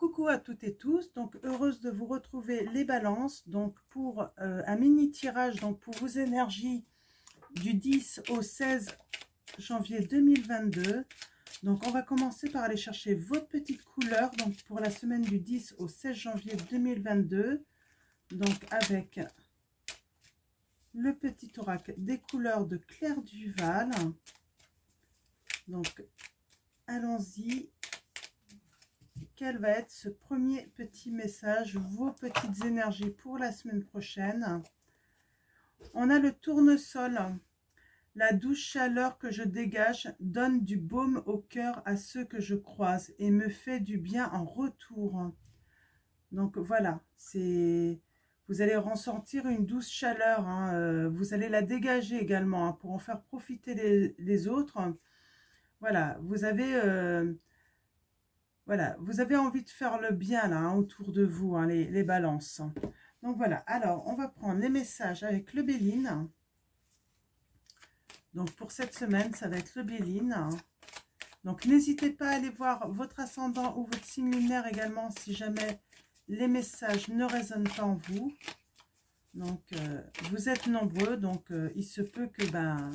Coucou à toutes et tous, donc heureuse de vous retrouver les balances, donc pour euh, un mini tirage, donc pour vos énergies du 10 au 16 janvier 2022. Donc on va commencer par aller chercher votre petite couleur, donc pour la semaine du 10 au 16 janvier 2022, donc avec le petit oracle des couleurs de Claire Duval. Donc allons-y quel va être ce premier petit message, vos petites énergies pour la semaine prochaine. On a le tournesol. La douce chaleur que je dégage donne du baume au cœur à ceux que je croise et me fait du bien en retour. Donc voilà, c'est vous allez ressentir une douce chaleur. Hein, euh, vous allez la dégager également hein, pour en faire profiter les, autres. Voilà, vous avez... Euh, voilà, vous avez envie de faire le bien là, hein, autour de vous, hein, les, balances. Donc voilà, alors on va prendre les messages avec le Béline. Donc pour cette semaine, ça va être le Béline. Donc n'hésitez pas à aller voir votre ascendant ou votre signe lunaire également si jamais les messages ne résonnent pas en vous. Donc euh, vous êtes nombreux, donc euh, il se peut que ben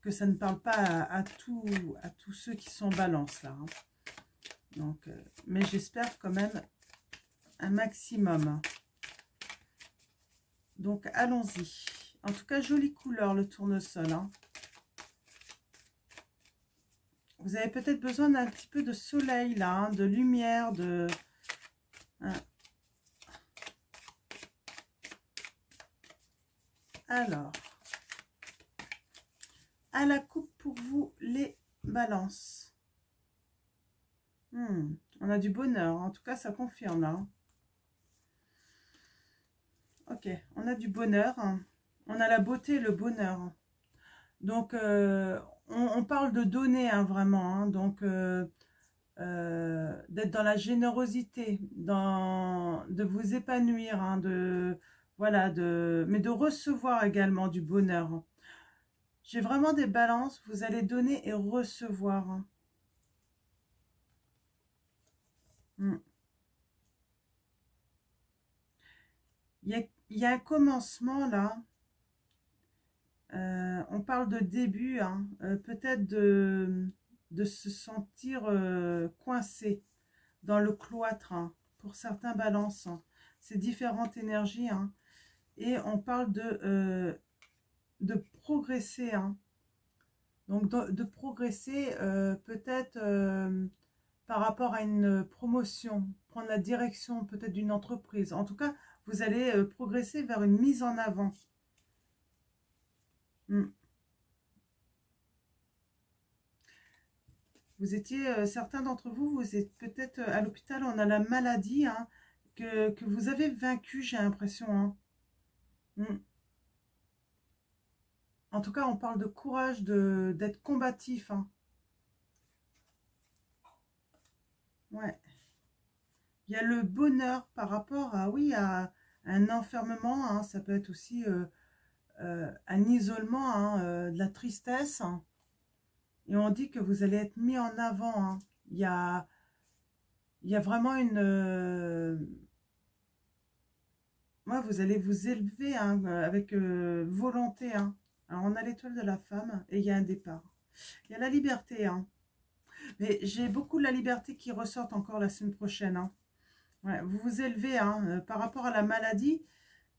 que ça ne parle pas à, à tous ceux qui sont balance là. Hein. Donc, euh, mais j'espère quand même un maximum. Donc, allons-y. En tout cas, jolie couleur, le tournesol. Hein. Vous avez peut-être besoin d'un petit peu de soleil, là, hein, de lumière, de... Alors, à la coupe pour vous les balances. Hmm, on a du bonheur, en tout cas ça confirme. Hein. Ok, on a du bonheur, on a la beauté le bonheur. Donc euh, on, parle de donner hein, vraiment, hein. donc euh, euh, d'être dans la générosité, dans, de vous épanouir, de voilà, de, mais de recevoir également du bonheur. J'ai vraiment des balances. Vous allez donner et recevoir. Hein. Hmm. Il, y a, un commencement là. Euh, on parle de début. Hein. Euh, peut-être de, se sentir euh, coincé dans le cloître. Hein, pour certains balances. C'est différentes énergies. Et on parle de de progresser. Hein. Donc, de, progresser euh, peut-être euh, par rapport à une promotion, prendre la direction peut-être d'une entreprise. En tout cas, vous allez euh, progresser vers une mise en avant. Hmm. Vous étiez, certains d'entre vous, vous êtes peut-être à l'hôpital, on a la maladie hein, que, vous avez vaincu, j'ai l'impression. Hein. Hmm. En tout cas, on parle de courage, d'être combatif. Hein. Ouais. Il y a le bonheur par rapport à, oui, à un enfermement. Hein. Ça peut être aussi euh, euh, un isolement, hein, euh, de la tristesse. Et on dit que vous allez être mis en avant. Il, y a, il y a vraiment une... Moi, vous allez vous élever avec volonté. Alors, on a l'étoile de la femme et il y a un départ. Il y a la liberté. Hein. Mais j'ai beaucoup de la liberté qui ressort encore la semaine prochaine. Hein. vous vous élevez hein, euh, par rapport à la maladie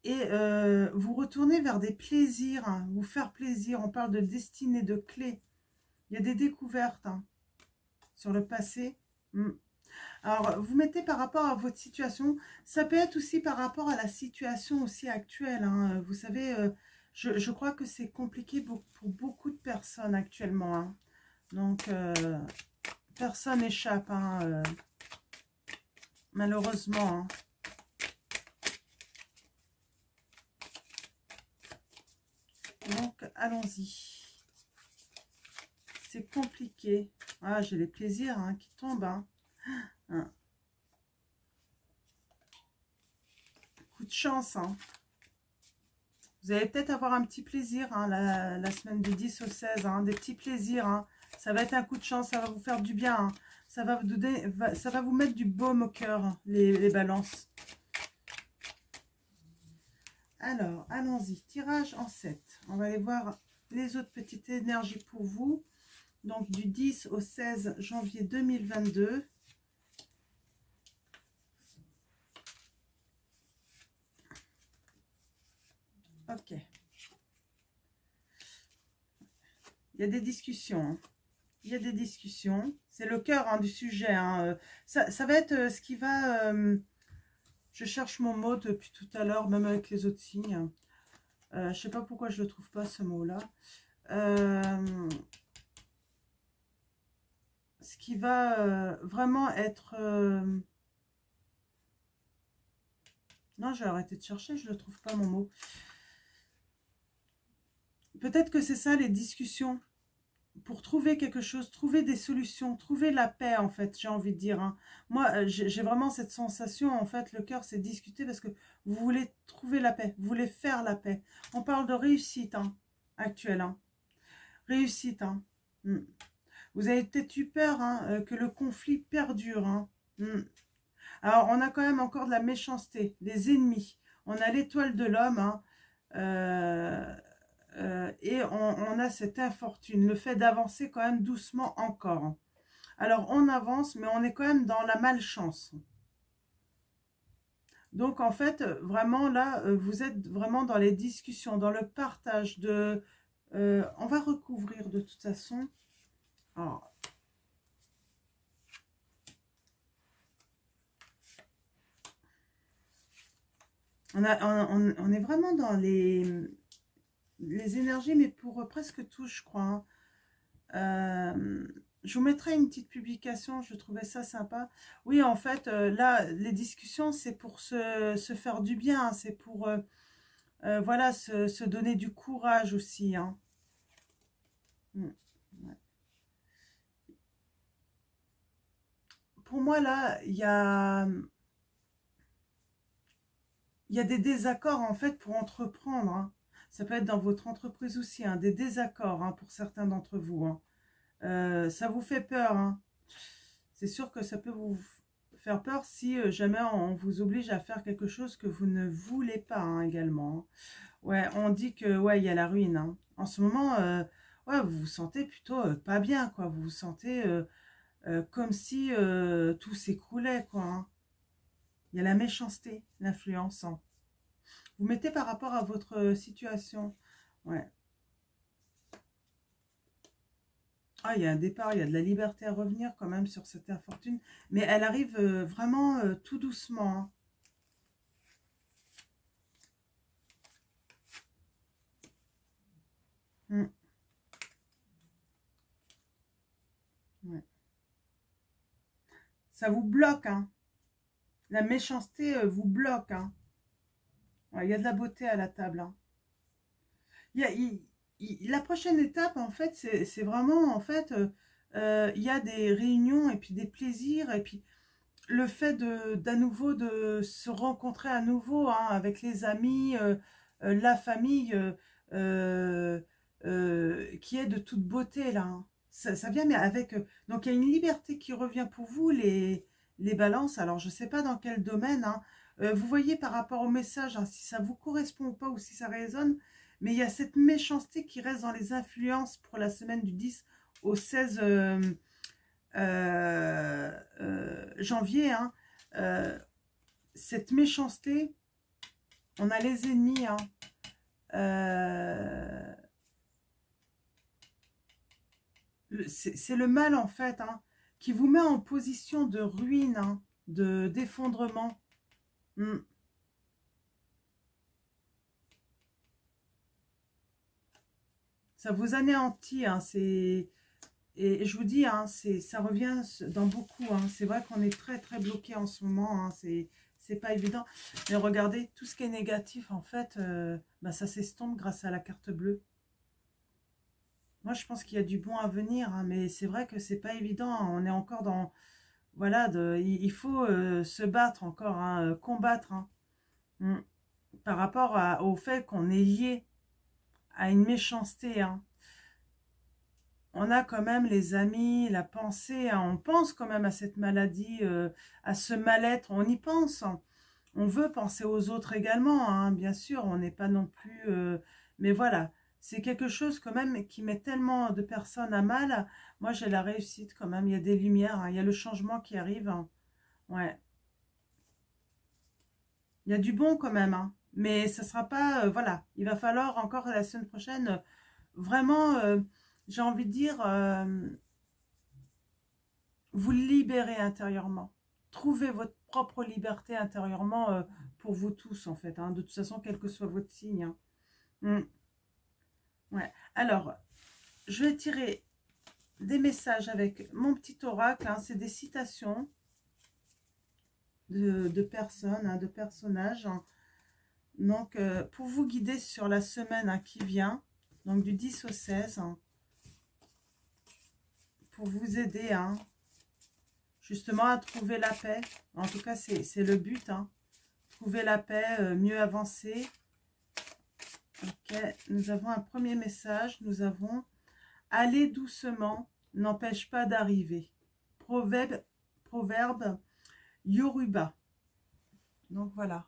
et euh, vous retournez vers des plaisirs, vous faire plaisir. On parle de destinée, de clé. Il y a des découvertes sur le passé. Hmm. Alors, vous mettez par rapport à votre situation. Ça peut être aussi par rapport à la situation aussi actuelle. Vous savez, euh, je, crois que c'est compliqué pour, beaucoup de personnes actuellement. Hein. Donc, euh, personne n'échappe, hein, euh, malheureusement. Hein. Donc, allons-y. C'est compliqué. Ah, j'ai les plaisirs qui tombent. Coup de chance. Vous allez peut-être avoir un petit plaisir hein, la, semaine du 10 au 16, hein, des petits plaisirs. Hein. Ça va être un coup de chance, ça va vous faire du bien. Ça va vous, mettre du baume au cœur, les, les balances. Alors, allons-y. Tirage en 7. On va aller voir les autres petites énergies pour vous. Donc, du 10 au 16 janvier 2022. Ok. Il y a des discussions. Hein. Il y a des discussions. C'est le cœur hein, du sujet. Hein. Ça, va être euh, ce qui va... Euh, je cherche mon mot depuis tout à l'heure, même avec les autres signes. Euh, je ne sais pas pourquoi je ne le trouve pas, ce mot-là. ce qui va vraiment être... Non, je vais arrêter de chercher, je ne trouve pas mon mot. Peut-être que c'est ça les discussions. Pour trouver quelque chose, trouver des solutions, trouver la paix en fait, j'ai envie de dire. Hein. Moi, euh, j'ai vraiment cette sensation, en fait, le cœur c'est discuter parce que vous voulez trouver la paix, vous voulez faire la paix. On parle de réussite hein, actuelle. Hein. Réussite. Hmm. Vous avez peut-être eu peur euh, que le conflit perdure. Hmm. Alors, on a quand même encore de la méchanceté, des ennemis. On a l'étoile de l'homme. Euh, euh, et on, a cette infortune, le fait d'avancer quand même doucement encore. Alors on avance, mais on est quand même dans la malchance. Donc en fait, vraiment là, euh, vous êtes vraiment dans les discussions, dans le partage de... Euh, on va recouvrir de toute façon. on, on, est vraiment dans les, les énergies, mais pour presque tout, je crois. Hein. Euh, je vous mettrai une petite publication, je trouvais ça sympa. Oui, en fait, euh, là, les discussions, c'est pour se, faire du bien, hein. c'est pour, euh, voilà, se, donner du courage aussi. Hein. Hmm, pour moi, là, il y a des désaccords, en fait, pour entreprendre. Ça peut être dans votre entreprise aussi, hein, des désaccords hein, pour certains d'entre vous. Hein. Euh, ça vous fait peur. C'est sûr que ça peut vous faire peur si euh, jamais on vous oblige à faire quelque chose que vous ne voulez pas également. Ouais, on dit que ouais, il y a la ruine. En ce moment, euh, ouais, vous vous sentez plutôt pas bien, quoi. Vous vous sentez comme si tout s'écroulait, quoi. Il y a la méchanceté, l'influence. Vous mettez par rapport à votre euh, situation. Ouais. Ah, il y a un départ, il y a de la liberté à revenir quand même sur cette infortune. Mais elle arrive euh, vraiment euh, tout doucement. Hein. Hmm. Ça vous bloque, hein. La méchanceté vous bloque, hein. Il y a de la beauté à la table. Hein. la prochaine étape, en fait, c'est vraiment, en fait, euh, euh, il y a des réunions et puis des plaisirs et puis le fait d'à nouveau de se rencontrer à nouveau hein, avec les amis, euh, la famille qui est de toute beauté là. Hein. Ça, vient, mais avec... donc, il y a une liberté qui revient pour vous, les, les balances. Alors, je ne sais pas dans quel domaine, euh, vous voyez par rapport au message, hein, si ça vous correspond ou pas, ou si ça résonne, mais il y a cette méchanceté qui reste dans les influences pour la semaine du 10 au 16 euh, euh, janvier. Hein. cette méchanceté, on a les ennemis. Hein. c'est le mal en fait qui vous met en position de ruine, de d'effondrement. Hmm. Ça vous anéantit, hein, c'est... Et je vous dis, hein, ça revient dans beaucoup. Hein. C'est vrai qu'on est très très bloqué en ce moment. Hein, c'est pas évident. Mais regardez, tout ce qui est négatif, en fait, euh, bah, ça s'estompe grâce à la carte bleue. Moi, je pense qu'il y a du bon à venir. Hein, mais c'est vrai que c'est pas évident. On est encore dans voilà, il, faut euh, se battre encore, hein, euh, combattre, hein. mm. par rapport au fait qu'on est lié à une méchanceté. Hein. on a quand même les amis, la pensée, on pense quand même à cette maladie, euh, à ce mal-être, on y pense. On veut penser aux autres également, bien sûr, on n'est pas non plus... Mais voilà, c'est quelque chose quand même qui met tellement de personnes à mal. Moi, j'ai la réussite quand même, il y a des lumières, il y a le changement qui arrive. Ouais. Il y a du bon quand même, mais ce ne sera pas... Euh, voilà, il va falloir encore la semaine prochaine vraiment j'ai envie de dire, euh, vous libérez intérieurement. Trouvez votre propre liberté intérieurement euh, pour vous tous, en fait. Hein. de toute façon, quel que soit votre signe. Hein. Alors, je vais tirer des messages avec mon petit oracle. Hein. C'est des citations de, personnes, de personnages. Donc, euh, pour vous guider sur la semaine qui vient, donc du 10 au 16, vous aider hein, justement à trouver la paix. En tout cas, c'est le but. Hein. Trouver la paix, euh, mieux avancer. Ok, nous avons un premier message. Nous avons « Aller doucement n'empêche pas d'arriver ». Proverbe, proverbe Yoruba. Donc voilà.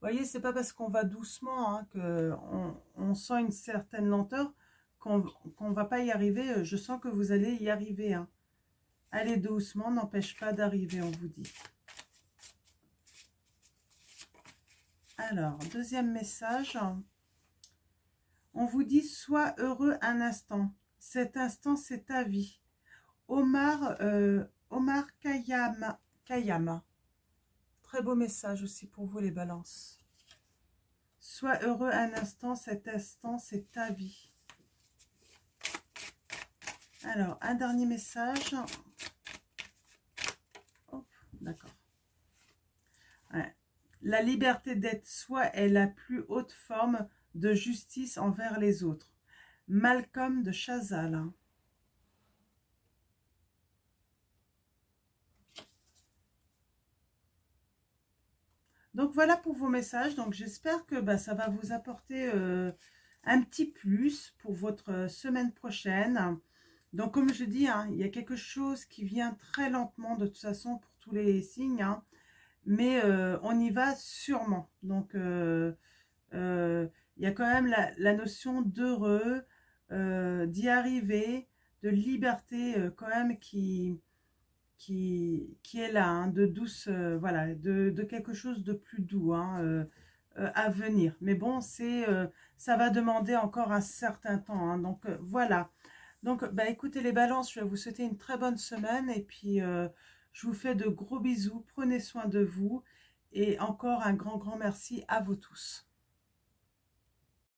Vous voyez, c'est pas parce qu'on va doucement hein, qu'on on sent une certaine lenteur qu'on ne va pas y arriver. Je sens que vous allez y arriver. Hein. Allez doucement, n'empêche pas d'arriver, on vous dit. Alors, deuxième message. On vous dit, sois heureux un instant. Cet instant, c'est ta vie. Omar, euh, Omar Kayama, Kayama. Très beau message aussi pour vous, les balances. Sois heureux un instant. Cet instant, c'est ta vie. Alors, un dernier message. D'accord. La liberté d'être soi est la plus haute forme de justice envers les autres. Malcolm de Chazal. Donc voilà pour vos messages. Donc j'espère que bah, ça va vous apporter euh, un petit plus pour votre semaine prochaine. Donc, comme je dis, hein, il y a quelque chose qui vient très lentement, de toute façon, pour tous les signes. Hein. mais euh, on y va sûrement. Donc, euh, euh, il y a quand même la, notion d'heureux, d'y arriver, de liberté quand même qui, qui, qui est là, hein, de douce, voilà, de, quelque chose de plus doux à venir. Mais bon, c'est ça va demander encore un certain temps. donc, voilà. Donc, bah, écoutez les balances, je vais vous souhaiter une très bonne semaine et puis euh, je vous fais de gros bisous. Prenez soin de vous et encore un grand, grand merci à vous tous.